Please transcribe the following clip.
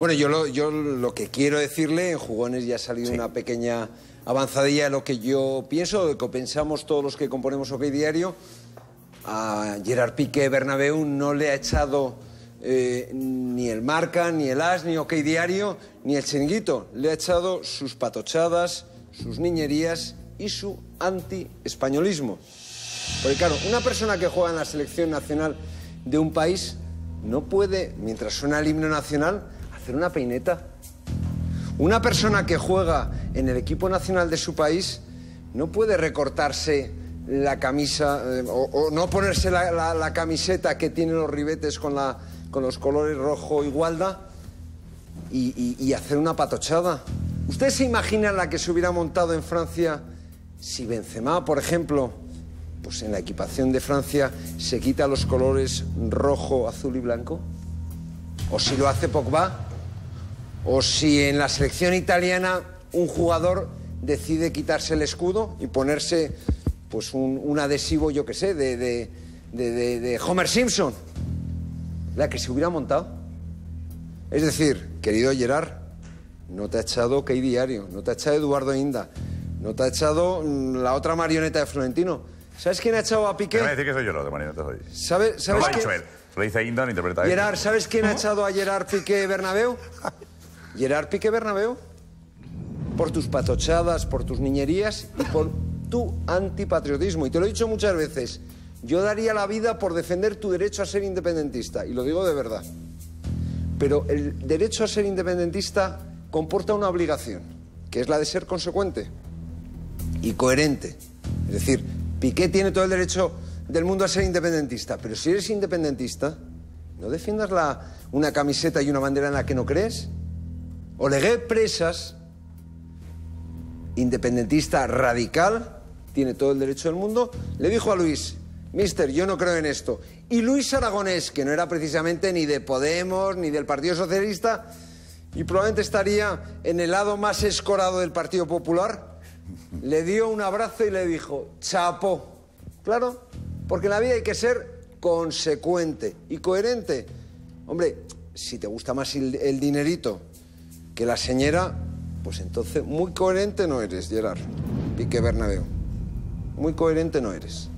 Bueno, yo lo, yo lo que quiero decirle, en jugones ya ha salido una pequeña avanzadilla de lo que yo pienso, de lo que pensamos todos los que componemos OK Diario. A Gerard Piqué Bernabéu no le ha echado eh, ni el Marca, ni el As, ni OK Diario, ni el Chiringuito. Le ha echado sus patochadas, sus niñerías y su anti-españolismo. Porque claro, una persona que juega en la selección nacional de un país no puede, mientras suena el himno nacional, hacer una peineta. Una persona que juega en el equipo nacional de su país no puede recortarse la camisa eh, o, o no ponerse la, la- la camiseta que tiene los ribetes con, la, con los colores rojo y gualda y, y- y hacer una patochada. ¿Usted se imagina la que se hubiera montado en Francia si Benzema, por ejemplo, pues en la equipación de Francia se quita los colores rojo, azul y blanco? ¿O si lo hace Pogba? ¿O si en la selección italiana un jugador decide quitarse el escudo y ponerse pues un, un adhesivo, yo qué sé, de, de- de- de- Homer Simpson? La que se hubiera montado. Es decir, querido Gerard, no te ha echado Key Diario, no te ha echado Eduardo Inda, no te ha echado mm, la otra marioneta de Florentino. ¿Sabes quién ha echado a Piqué? Me va a decir que soy yo lo de marionetas hoy. ¿Sabe- No ¿Sabes lo ha dicho él. Lo dice Inda, lo interpreta él. Gerard, ¿sabes quién ha echado a Gerard Piqué Bernabéu? Gerard Piqué Bernabéu. Por tus patochadas, por tus niñerías y por tu antipatriotismo. Y te lo he dicho muchas veces. Yo daría la vida por defender tu derecho a ser independentista. Y lo digo de verdad. Pero el derecho a ser independentista comporta una obligación, que es la de ser consecuente y coherente. Es decir, Piqué tiene todo el derecho del mundo a ser independentista, pero si eres independentista, no defiendas una camiseta y una bandera en la que no crees. Olegué Presas, independentista radical, tiene todo el derecho del mundo, le dijo a Luis, Mister, yo no creo en esto. Y Luis Aragonés, que no era precisamente ni de Podemos ni del Partido Socialista, y probablemente estaría en el lado más escorado del Partido Popular, le dio un abrazo y le dijo, chapo. Claro, porque en la vida hay que ser consecuente y coherente. Hombre, si te gusta más el, el dinerito que la señora, pues entonces muy coherente no eres, Gerard. Pique Bernabéu. Muy coherente no eres.